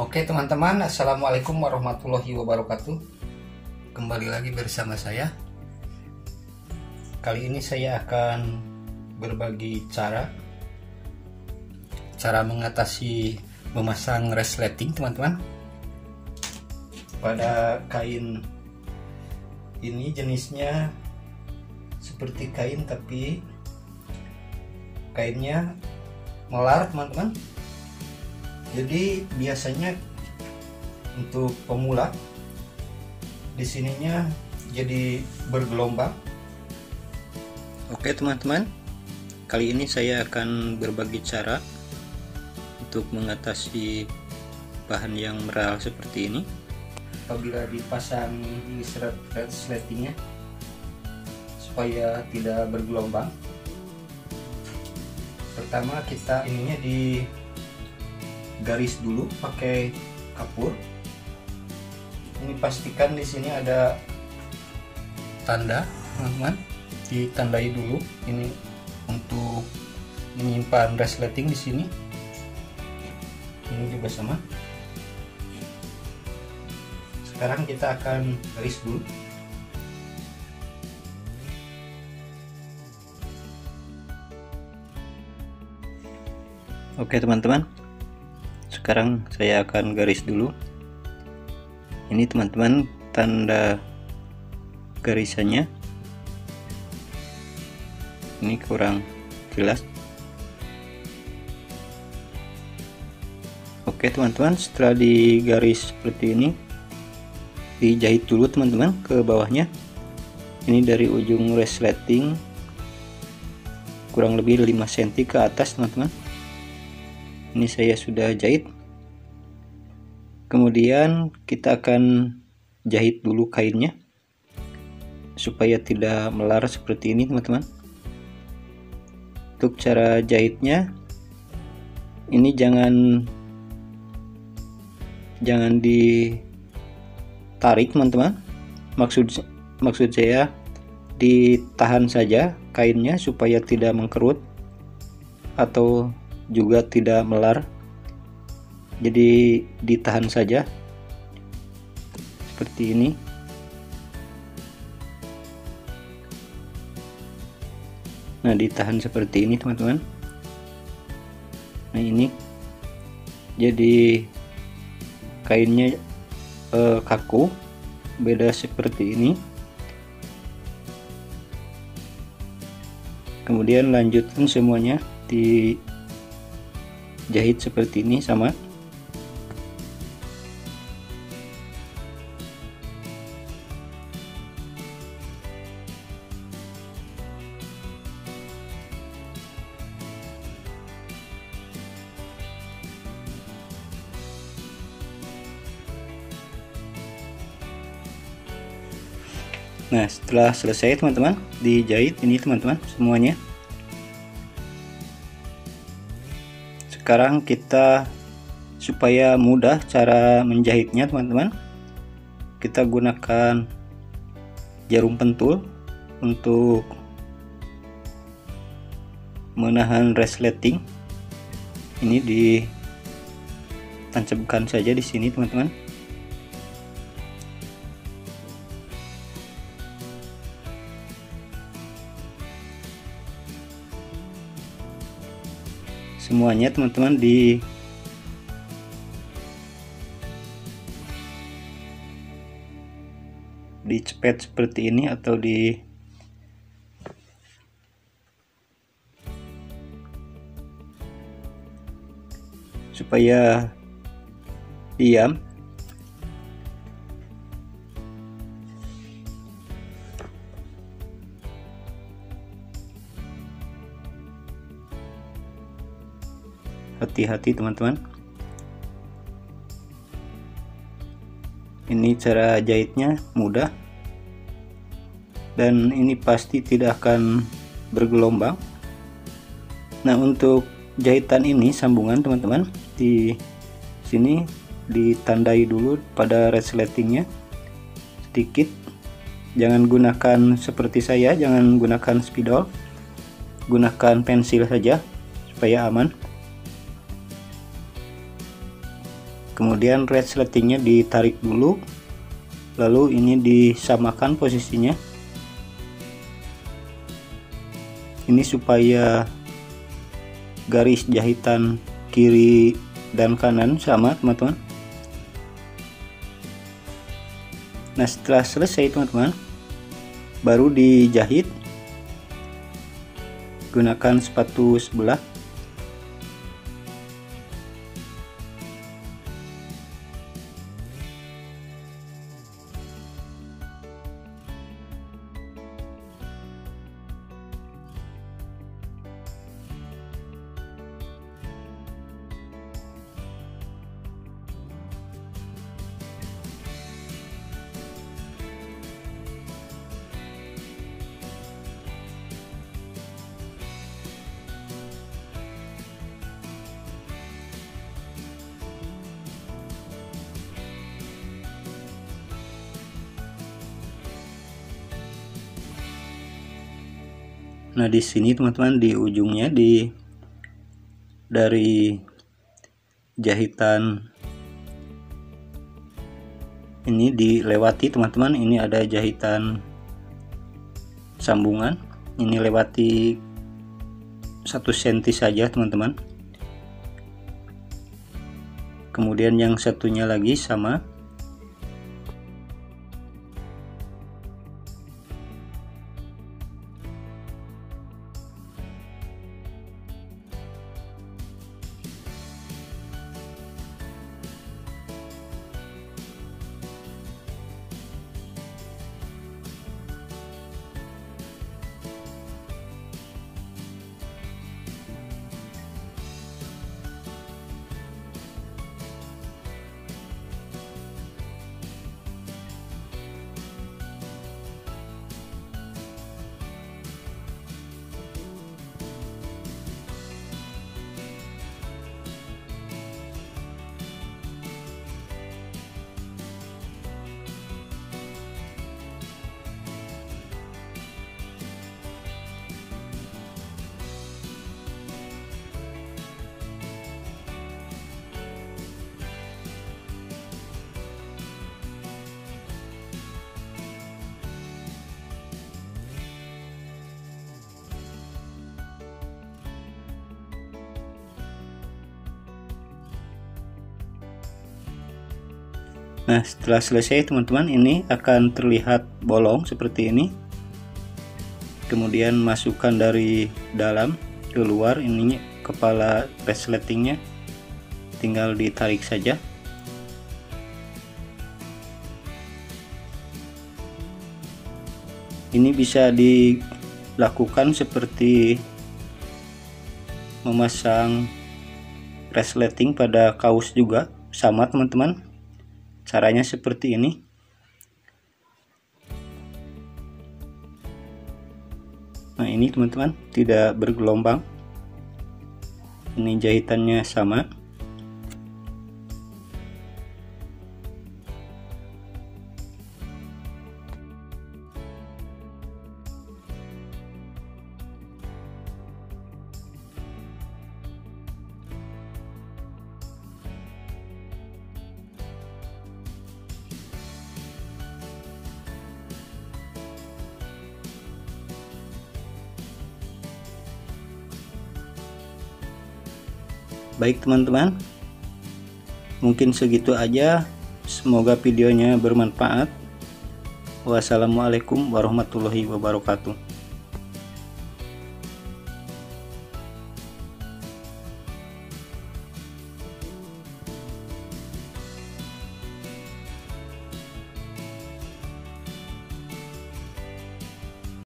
Oke teman-teman, Assalamualaikum warahmatullahi wabarakatuh. Kembali lagi bersama saya. Kali ini saya akan berbagi cara Cara mengatasi memasang resleting teman-teman. Pada kain ini jenisnya seperti kain tapi kainnya melar teman-teman jadi biasanya untuk pemula di sininya jadi bergelombang. Oke teman-teman. Kali ini saya akan berbagi cara untuk mengatasi bahan yang meral seperti ini. Apabila dipasang di serat resletingnya supaya tidak bergelombang. Pertama kita ininya di garis dulu pakai kapur. Ini pastikan di sini ada tanda teman-teman. Ditandai dulu. Ini untuk menyimpan resleting di sini. Ini juga sama. Sekarang kita akan garis dulu. Oke teman-teman sekarang saya akan garis dulu. Ini teman-teman tanda garisannya. Ini kurang jelas. Oke teman-teman setelah digaris seperti ini dijahit dulu teman-teman ke bawahnya. Ini dari ujung resleting kurang lebih 5 cm ke atas teman-teman ini saya sudah jahit. Kemudian kita akan jahit dulu kainnya supaya tidak melar seperti ini teman-teman. Untuk cara jahitnya ini jangan jangan ditarik teman-teman. Maksud maksud saya ditahan saja kainnya supaya tidak mengkerut atau juga tidak melar. Jadi ditahan saja. Seperti ini. Nah ditahan seperti ini teman-teman. Nah ini. Jadi kainnya eh, kaku. Beda seperti ini. Kemudian lanjutkan semuanya di jahit seperti ini sama Nah setelah selesai teman-teman dijahit ini teman-teman semuanya sekarang kita supaya mudah cara menjahitnya teman-teman kita gunakan jarum pentul untuk menahan resleting. Ini ditancapkan saja di sini teman-teman semuanya teman-teman di dicepet seperti ini atau di supaya diam hati-hati teman-teman. Ini cara jahitnya mudah. Dan ini pasti tidak akan bergelombang. Nah untuk jahitan ini sambungan teman-teman di sini ditandai dulu pada resletingnya sedikit. Jangan gunakan seperti saya jangan gunakan spidol. Gunakan pensil saja supaya aman kemudian resletingnya ditarik dulu. Lalu ini disamakan posisinya. Ini supaya garis jahitan kiri dan kanan sama teman-teman. Nah setelah selesai teman-teman baru dijahit. Gunakan sepatu sebelah Nah, di sini teman-teman di ujungnya di dari jahitan ini dilewati teman-teman ini ada jahitan sambungan. Ini lewati satu senti saja teman-teman. Kemudian yang satunya lagi sama Nah setelah selesai teman-teman ini akan terlihat bolong seperti ini. Kemudian masukkan dari dalam keluar ininya kepala resletingnya tinggal ditarik saja. Ini bisa dilakukan seperti memasang resleting pada kaos juga. Sama teman-teman caranya seperti ini. Nah ini teman-teman tidak bergelombang. Ini jahitannya sama baik teman-teman. Mungkin segitu aja. Semoga videonya bermanfaat. Wassalamualaikum warahmatullahi wabarakatuh